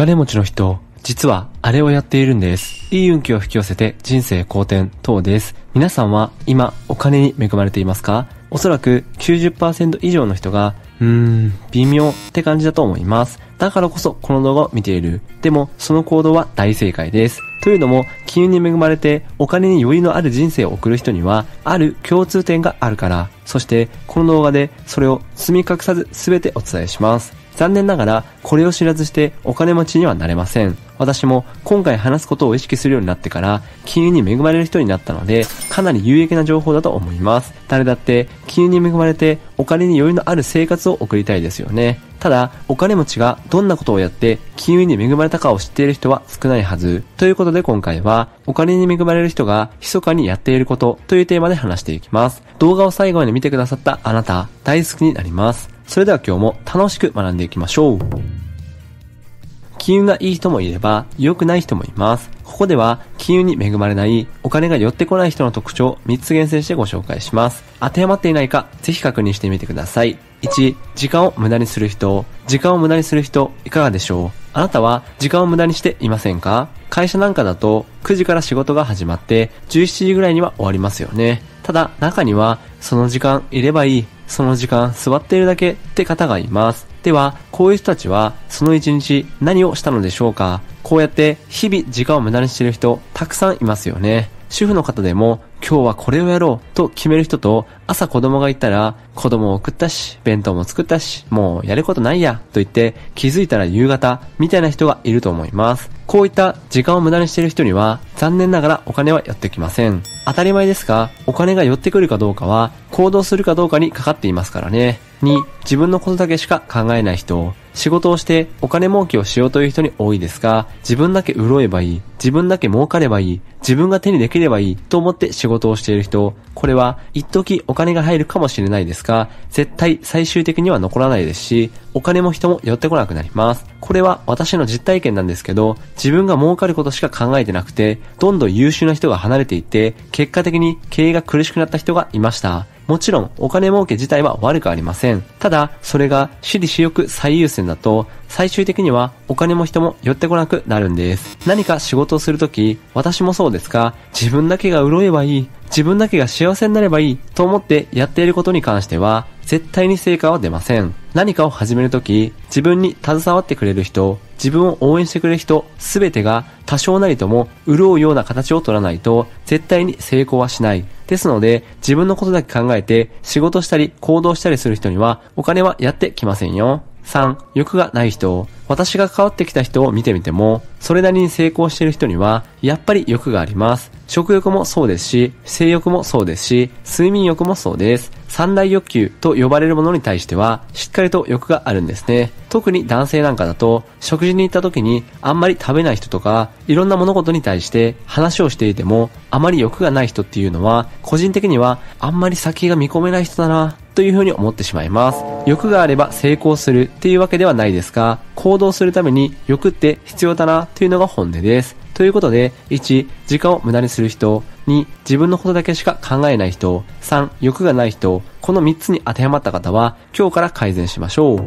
金持ちの人、実はあれをやっているんです。いい運気を引き寄せて人生好転等です。皆さんは今お金に恵まれていますか？おそらく90%以上の人が、うーん、微妙って感じだと思います。だからこそこの動画を見ている。でもその行動は大正解です。というのも、金運に恵まれてお金に余裕のある人生を送る人には、ある共通点があるから、そしてこの動画でそれを積み隠さず全てお伝えします。残念ながら、これを知らずしてお金持ちにはなれません。私も今回話すことを意識するようになってから、金融に恵まれる人になったので、かなり有益な情報だと思います。誰だって金融に恵まれてお金に余裕のある生活を送りたいですよね。ただ、お金持ちがどんなことをやって金融に恵まれたかを知っている人は少ないはず。ということで今回は、お金に恵まれる人が密かにやっていることというテーマで話していきます。動画を最後まで見てくださったあなた、大好きになります。それでは今日も楽しく学んでいきましょう。金運がいい人もいれば、良くない人もいます。ここでは、金運に恵まれない、お金が寄ってこない人の特徴を3つ厳選してご紹介します。当てはまっていないか、ぜひ確認してみてください。1、時間を無駄にする人。時間を無駄にする人、いかがでしょうあなたは時間を無駄にしていませんか？会社なんかだと9時から仕事が始まって17時ぐらいには終わりますよね。ただ中にはその時間いればいい、その時間座っているだけって方がいます。では、こういう人たちはその一日何をしたのでしょうかこうやって日々時間を無駄にしている人たくさんいますよね。主婦の方でも今日はこれをやろうと決める人と朝子供がいたら子供を送ったし、弁当も作ったし、もうやることないやと言って気づいたら夕方みたいな人がいると思います。こういった時間を無駄にしている人には残念ながらお金は寄ってきません。当たり前ですが、お金が寄ってくるかどうかは行動するかどうかにかかっていますからね。2、自分のことだけしか考えない人。仕事をしてお金儲けをしようという人に多いですが、自分だけ潤えばいい、自分だけ儲かればいい、自分が手にできればいいと思って仕事をしている人、これは一時お金が入るかもしれないですが、絶対最終的には残らないですし、お金も人も寄ってこなくなります。これは私の実体験なんですけど、自分が儲かることしか考えてなくて、どんどん優秀な人が離れていって、結果的に経営が苦しくなった人がいました。もちろんお金儲け自体は悪くありません。ただ、それが私利私欲最優先だと、最終的にはお金も人も寄ってこなくなるんです。何か仕事をするとき、私もそうですが、自分だけが潤えばいい、自分だけが幸せになればいいと思ってやっていることに関しては、絶対に成果は出ません。何かを始めるとき、自分に携わってくれる人、自分を応援してくれる人、すべてが多少なりとも潤うような形を取らないと、絶対に成功はしない。ですので、自分のことだけ考えて、仕事したり行動したりする人には、お金はやってきませんよ。3、欲がない人。私が関わってきた人を見てみても、それなりに成功している人には、やっぱり欲があります。食欲もそうですし、性欲もそうですし、睡眠欲もそうです。三大欲求と呼ばれるものに対しては、しっかりと欲があるんですね。特に男性なんかだと、食事に行った時にあんまり食べない人とか、いろんな物事に対して話をしていても、あまり欲がない人っていうのは、個人的にはあんまり先が見込めない人だな、というふうに思ってしまいます。欲があれば成功するっていうわけではないですが、行動するために欲って必要だなというのが本音です。ということで、1、時間を無駄にする人、2、自分のことだけしか考えない人、3、欲がない人、この3つに当てはまった方は、今日から改善しましょう。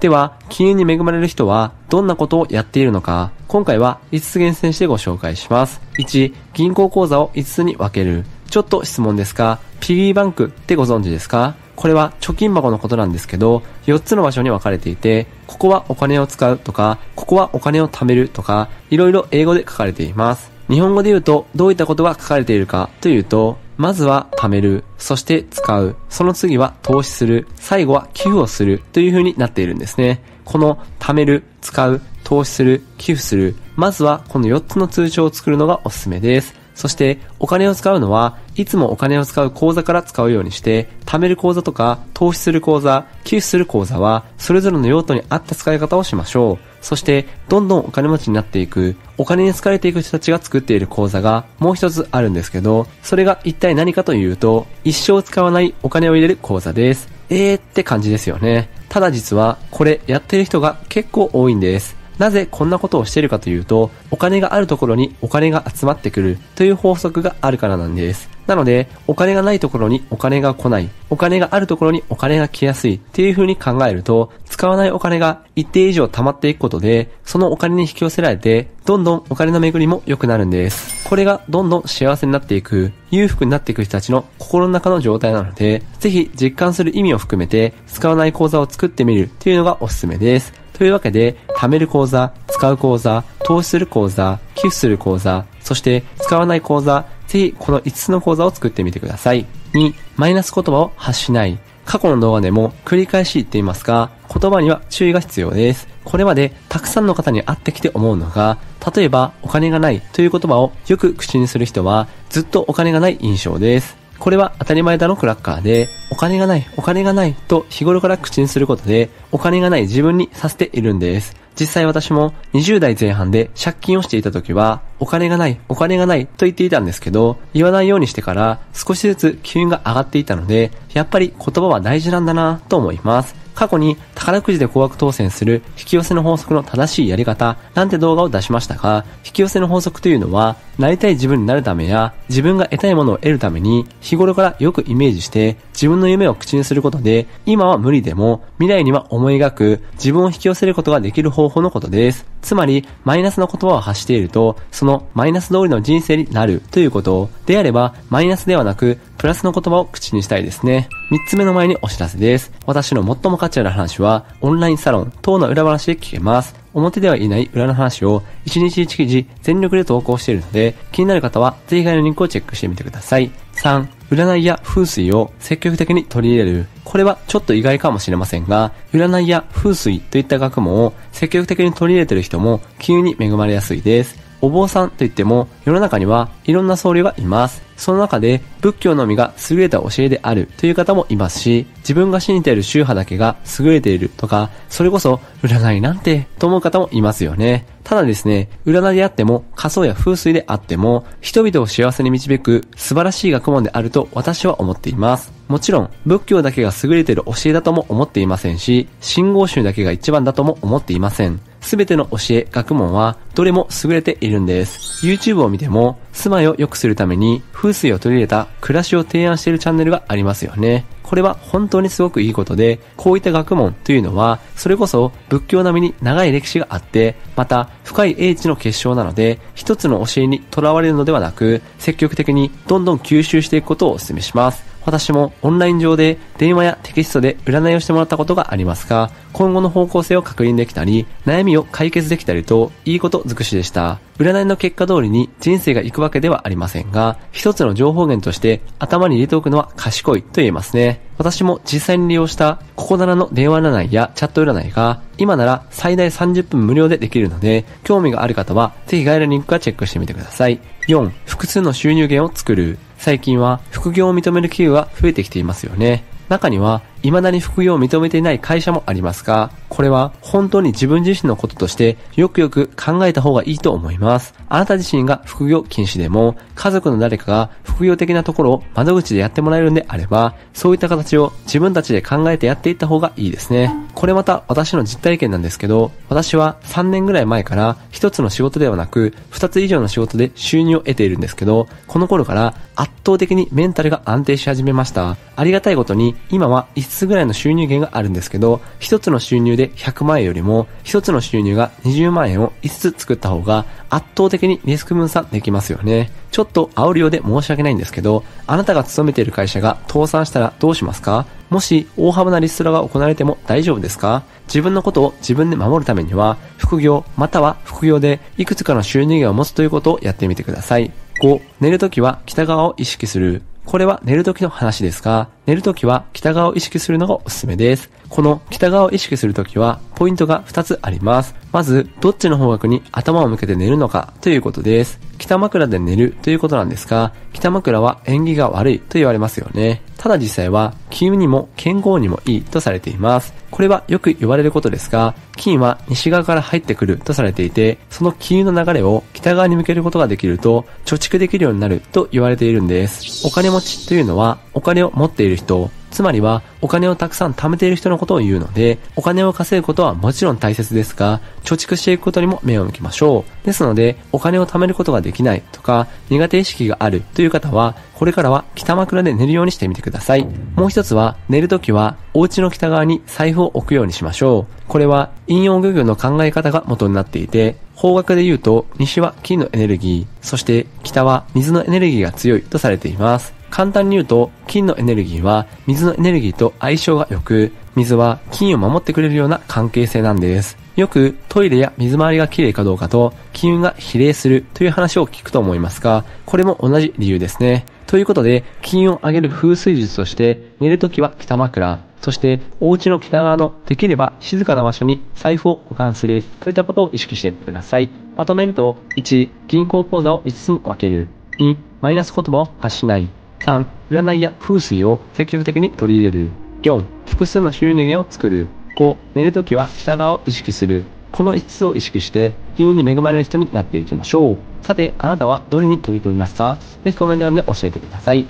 では、金融に恵まれる人はどんなことをやっているのか、今回は5つ厳選してご紹介します。1、銀行口座を5つに分ける。ちょっと質問ですが、ピギーバンクってご存知ですか？これは貯金箱のことなんですけど、4つの場所に分かれていて、ここはお金を使うとか、ここはお金を貯めるとか、いろいろ英語で書かれています。日本語で言うと、どういったことが書かれているかというと、まずは貯める、そして使う、その次は投資する、最後は寄付をするという風になっているんですね。この貯める、使う、投資する、寄付する、まずはこの4つの通帳を作るのがおすすめです。そして、お金を使うのは、いつもお金を使う口座から使うようにして、貯める口座とか、投資する口座、寄付する口座は、それぞれの用途に合った使い方をしましょう。そして、どんどんお金持ちになっていく、お金に疲れていく人たちが作っている口座が、もう一つあるんですけど、それが一体何かというと、一生使わないお金を入れる口座です。えーって感じですよね。ただ実は、これやってる人が結構多いんです。なぜこんなことをしているかというと、お金があるところにお金が集まってくるという法則があるからなんです。なので、お金がないところにお金が来ない、お金があるところにお金が来やすいっていう風に考えると、使わないお金が一定以上溜まっていくことで、そのお金に引き寄せられて、どんどんお金の巡りも良くなるんです。これがどんどん幸せになっていく、裕福になっていく人たちの心の中の状態なので、ぜひ実感する意味を含めて、使わない口座を作ってみるというのがおすすめです。というわけで、貯める口座、使う口座、投資する口座、寄付する口座、そして使わない口座、ぜひこの5つの講座を作ってみてください。2、マイナス言葉を発しない。過去の動画でも繰り返し言っていますが、言葉には注意が必要です。これまでたくさんの方に会ってきて思うのが、例えばお金がないという言葉をよく口にする人はずっとお金がない印象です。これは当たり前だのクラッカーで、お金がない、お金がないと日頃から口にすることで、お金がない自分にさせているんです。実際私も20代前半で借金をしていた時は、お金がない、お金がないと言っていたんですけど、言わないようにしてから少しずつ機運が上がっていたので、やっぱり言葉は大事なんだなと思います。過去に宝くじで高額当選する引き寄せの法則の正しいやり方なんて動画を出しましたが、引き寄せの法則というのは、なりたい自分になるためや、自分が得たいものを得るために、日頃からよくイメージして、自分の夢を口にすることで、今は無理でも、未来には思い描く、自分を引き寄せることができる方法のことです。つまり、マイナスの言葉を発していると、そのマイナス通りの人生になるということであれば、マイナスではなく、プラスの言葉を口にしたいですね。三つ目の前にお知らせです。私の最も価値ある話は、オンラインサロン等の裏話で聞けます。表では言えない裏の話を1日1記事全力で投稿しているので、気になる方はぜひ概要のリンクをチェックしてみてください。3、占いや風水を積極的に取り入れる。これはちょっと意外かもしれませんが、占いや風水といった学問を積極的に取り入れている人も急に恵まれやすいです。お坊さんといっても世の中にはいろんな僧侶がいます。その中で仏教のみが優れた教えであるという方もいますし、自分が信じている宗派だけが優れているとか、それこそ占いなんてと思う方もいますよね。ただですね、占いであっても仮想や風水であっても、人々を幸せに導く素晴らしい学問であると私は思っています。もちろん、仏教だけが優れている教えだとも思っていませんし、信号宗だけが一番だとも思っていません。すべての教え、学問は、どれも優れているんです。YouTube を見ても、住まいを良くするために、風水を取り入れた暮らしを提案しているチャンネルがありますよね。これは本当にすごくいいことで、こういった学問というのは、それこそ仏教並みに長い歴史があって、また深い英知の結晶なので、一つの教えにとらわれるのではなく、積極的にどんどん吸収していくことをお勧めします。私もオンライン上で電話やテキストで占いをしてもらったことがありますが、今後の方向性を確認できたり、悩みを解決できたりと、いいこと尽くしでした。占いの結果通りに人生が行くわけではありませんが、一つの情報源として頭に入れておくのは賢いと言えますね。私も実際に利用したここならの電話占いやチャット占いが今なら最大30分無料でできるので、興味がある方はぜひ概要欄リンクからチェックしてみてください。4、複数の収入源を作る。最近は副業を認める企業が増えてきていますよね。中には未だに副業を認めていない会社もありますが、これは本当に自分自身のこととしてよくよく考えた方がいいと思います。あなた自身が副業禁止でも、家族の誰かが副業的なところを窓口でやってもらえるんであれば、そういった形を自分たちで考えてやっていった方がいいですね。これまた私の実体験なんですけど、私は3年ぐらい前から一つの仕事ではなく、二つ以上の仕事で収入を得ているんですけど、この頃から圧倒的にメンタルが安定し始めました。ありがたいことに、今は5つぐらいの収入源があるんですけど、1つの収入で100万円よりも、1つの収入が20万円を5つ作った方が、圧倒的にリスク分散できますよね。ちょっと煽るようで申し訳ないんですけど、あなたが勤めている会社が倒産したらどうしますか？もし大幅なリストラが行われても大丈夫ですか？自分のことを自分で守るためには、副業または副業でいくつかの収入源を持つということをやってみてください。5、寝るときは北側を意識する。これは寝る時の話ですが、寝る時は北側を意識するのがおすすめです。この北側を意識するときは、ポイントが2つあります。まず、どっちの方角に頭を向けて寝るのかということです。北枕で寝るということなんですが、北枕は縁起が悪いと言われますよね。ただ実際は、金運にも健康にもいいとされています。これはよく言われることですが、金は西側から入ってくるとされていて、その金融の流れを北側に向けることができると、貯蓄できるようになると言われているんです。お金持ちというのは、お金を持っている人、つまりは、お金をたくさん貯めている人のことを言うので、お金を稼ぐことはもちろん大切ですが、貯蓄していくことにも目を向きましょう。ですので、お金を貯めることができないとか、苦手意識があるという方は、これからは北枕で寝るようにしてみてください。もう一つは、寝るときは、お家の北側に財布を置くようにしましょう。これは、引用漁業の考え方が元になっていて、方角で言うと、西は金のエネルギー、そして北は水のエネルギーが強いとされています。簡単に言うと、金のエネルギーは水のエネルギーと相性が良く、水は金を守ってくれるような関係性なんです。よくトイレや水回りが綺麗かどうかと金運が比例するという話を聞くと思いますが、これも同じ理由ですね。ということで、金運を上げる風水術として、寝るときは北枕、そしてお家の北側のできれば静かな場所に財布を保管する、といったことを意識してください。まとめると、1、銀行口座を5つに分ける。2、マイナス言葉を発しない。3、占いや風水を積極的に取り入れる。4、複数の収入源を作る。5、寝るときは下側を意識する。この5つを意識して、自分に恵まれる人になっていきましょう。さて、あなたはどれに取り組みますか？ぜひコメント欄で教えてください。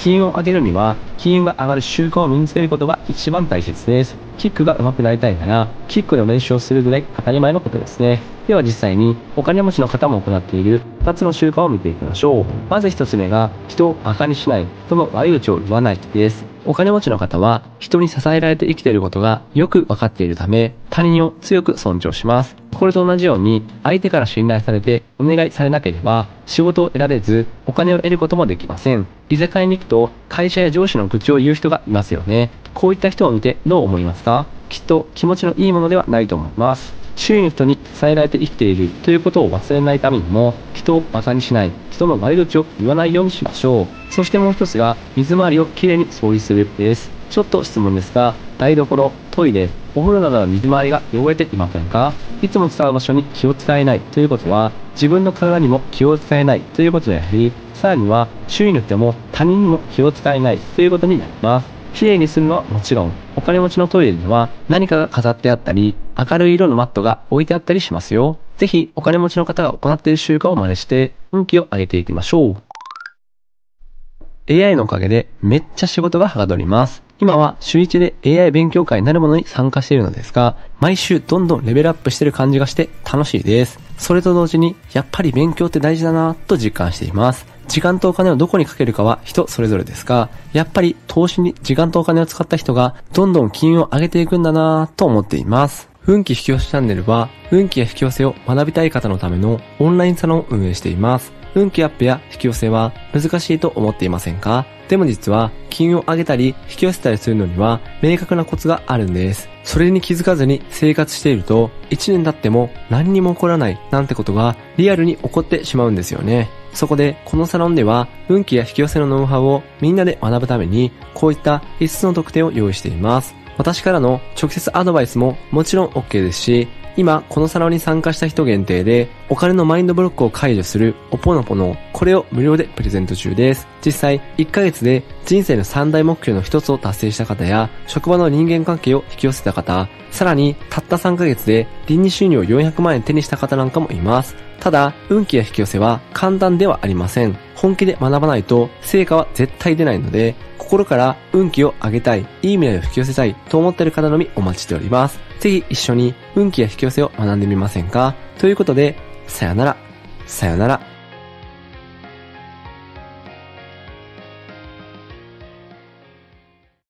金運を上げるには、金運が上がる習慣を身につけることが一番大切です。キックが上手くなりたいなら、キックの練習をするぐらい当たり前のことですね。では実際に、お金持ちの方も行っている2つの習慣を見ていきましょう。まず1つ目が、人を馬鹿にしない、との悪口を言わないです。お金持ちの方は、人に支えられて生きていることがよく分かっているため、他人を強く尊重します。これと同じように、相手から信頼されてお願いされなければ、仕事を得られず、お金を得ることもできません。居酒屋に行くと、会社や上司の愚痴を言う人がいますよね。こういった人を見てどう思いますか？きっと気持ちのいいものではないと思います。周囲の人に支えられて生きているということを忘れないためにも、人を馬鹿にしない、人の悪口を言わないようにしましょう。そしてもう一つが、水回りをきれいに掃除するです。ちょっと質問ですが、台所、トイレ、お風呂などの水回りが汚れていませんか？いつも使う場所に気を使えないということは、自分の体にも気を使えないということであり、さらには周囲の人も他人にも気を使えないということになります。綺麗にするの？はもちろん、お金持ちのトイレには何かが飾ってあったり、明るい色のマットが置いてあったりしますよ。ぜひ、お金持ちの方が行っている習慣を真似して、運気を上げていきましょう。AI のおかげでめっちゃ仕事がはかどります。今は週1で AI 勉強会になるものに参加しているのですが、毎週どんどんレベルアップしてる感じがして楽しいです。それと同時に、やっぱり勉強って大事だなぁと実感しています。時間とお金をどこにかけるかは人それぞれですが、やっぱり投資に時間とお金を使った人がどんどん金運を上げていくんだなぁと思っています。運気引き寄せチャンネルは、運気や引き寄せを学びたい方のためのオンラインサロンを運営しています。運気アップや引き寄せは難しいと思っていませんか？でも実は、金運を上げたり引き寄せたりするのには明確なコツがあるんです。それに気づかずに生活していると、1年経っても何にも起こらないなんてことがリアルに起こってしまうんですよね。そこで、このサロンでは、運気や引き寄せのノウハウをみんなで学ぶために、こういった5つの特典を用意しています。私からの直接アドバイスももちろん OK ですし、今、このサロンに参加した人限定で、お金のマインドブロックを解除するおぽのぽの、これを無料でプレゼント中です。実際、1ヶ月で人生の3大目標の一つを達成した方や、職場の人間関係を引き寄せた方、さらに、たった3ヶ月で臨時収入を400万円手にした方なんかもいます。ただ、運気や引き寄せは簡単ではありません。本気で学ばないと成果は絶対出ないので、心から運気を上げたい、いい未来を引き寄せたいと思っている方のみお待ちしております。ぜひ一緒に運気や引き寄せを学んでみませんか？ということで、さよなら、さよなら。